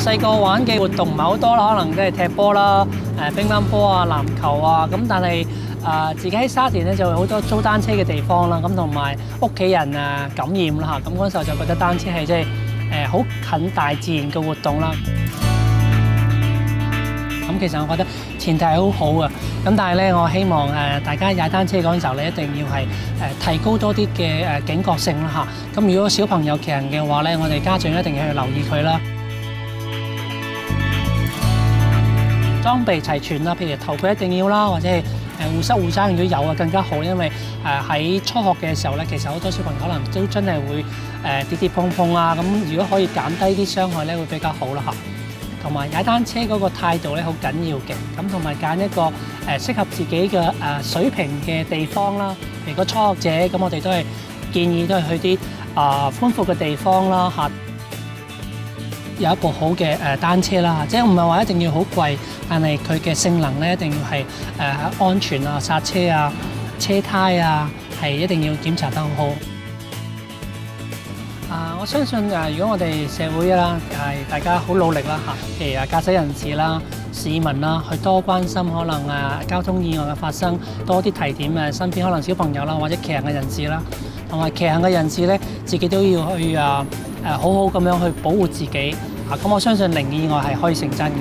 細個玩嘅活動唔係好多啦，可能都係踢波啦、誒乒乓波啊、籃球啊，咁但係誒自己喺沙田咧就好多租單車嘅地方啦，咁同埋屋企人啊感染啦嚇，咁嗰陣時候就覺得單車係即係誒好近大自然嘅活動啦。咁其實我覺得前提係好好啊，咁但係咧，我希望誒大家踩單車嗰陣時候咧，一定要係誒提高多啲嘅誒警覺性啦嚇。咁如果小朋友騎人嘅話咧，我哋家長一定要去留意佢啦。裝備齊全啦，譬如頭盔一定要啦，或者係誒護膝護踭如果有啊更加好，因為誒喺初學嘅時候咧，其實好多小朋友可能都真係會誒跌跌碰碰啊，咁如果可以減低啲傷害咧，會比較好啦嚇。同埋踩單車嗰個態度咧好緊要嘅，咁同埋揀一個誒適合自己嘅誒水平嘅地方啦。如果初學者，咁我哋都係建議都係去啲啊寬闊嘅地方啦嚇。有一部好嘅誒單車啦，即係唔係話一定要好貴，但係佢嘅性能咧一定要係誒安全啊、剎車啊、車胎啊，係一定要檢查得好好。啊，我相信誒，如果我哋社會啦係大家好努力啦嚇，譬如啊駕駛人士啦、市民啦，去多關心可能啊交通意外嘅發生，多啲提點誒身邊可能小朋友啦或者騎行嘅人士啦，同埋騎行嘅人士咧，自己都要去啊好好咁樣去保護自己啊！咁我相信零意外係可以成真嘅。